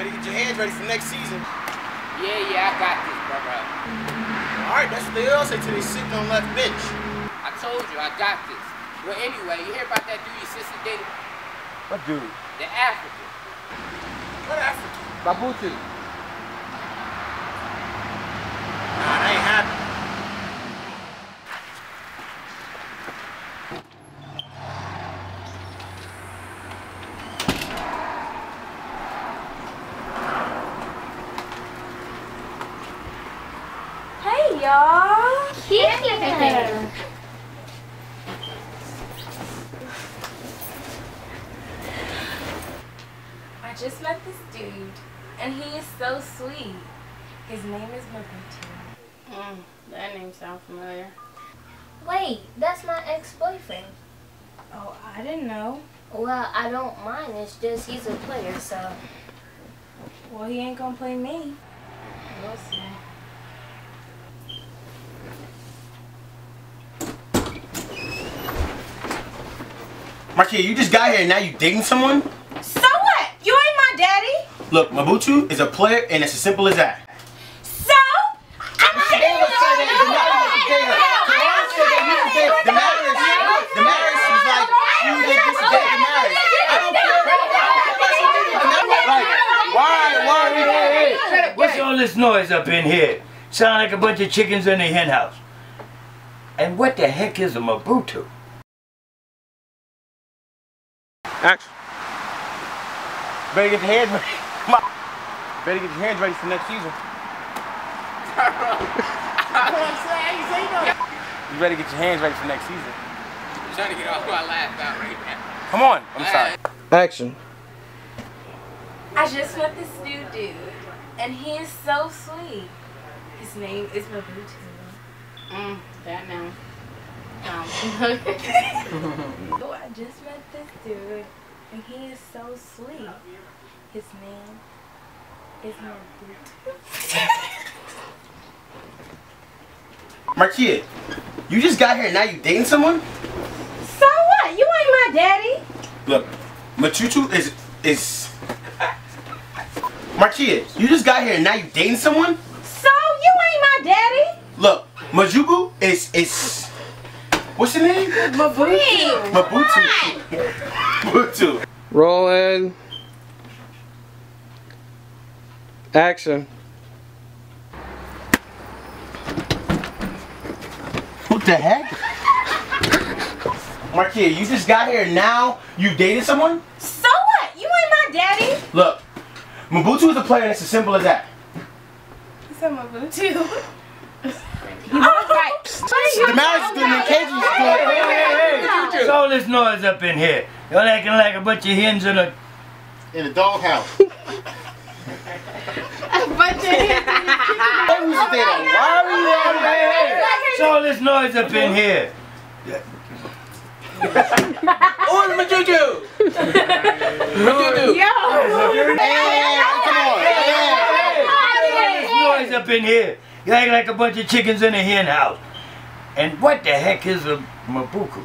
Better get your hands ready for next season. Yeah, yeah, I got this, brother. All right, that's what they all say till they sitting on left bench. I told you, I got this. Well, anyway, you hear about that dude your sister dated? What dude? The African. What African? Babutu. Nah, that ain't happening. Hey, y'all. Here. I just met this dude, and he is so sweet. His name is Mabooto. Mm, that name sounds familiar. Wait, that's my ex-boyfriend. Oh, I didn't know. Well, I don't mind. It's just he's a player, so. Well, he ain't gonna play me. We'll see. Marquia, you just got here and now you dating someone? So what? You ain't my daddy. Look, Mabooto is a player and it's as simple as that. So? I'm The marriage, the marriage is like you just this is the marriage. I don't care. Like, why, why we Hey, hey, what's all this noise up in here? Sound like a bunch of chickens in a hen house. And what the heck is a Mabooto? Action. Better get your hands ready. Come on. Better get your hands ready for next season. You better get your hands ready for next season. I'm trying to get all my laugh out right now. Come on. I'm sorry. Action. I just met this new dude, and he is so sweet. His name is Mabooto. Mm, that now. Um, Oh, I just met this dude, and he is so sweet. His name is Mabooto. Marquia, you just got here and now you dating someone? So what? You ain't my daddy. Look, Matutu is is. Marquia, you just got here and now you dating someone? So you ain't my daddy. Look, Majubu is is. What's your name? Mabooto. Mabooto. Mabooto. Rolling. Action. What the heck? Marquia, you just got here now you dated someone? So what? You ain't my daddy. Look, Mabooto is a player and it's as simple as that. You said Mabooto. he was right. The marriage is doing the occasion is Hey, doing. hey, hey! What's all this noise up in here? Y'all acting like a bunch of hens in a... In the doghouse. But then, Why was it there? Why were you out Hey, hey! What's all this noise up in here? Oh, Majuju! Majuju! Hey, come on. Hey. What's all this noise up in here? You act like a bunch of chickens in a hen house. And what the heck is a mabuku?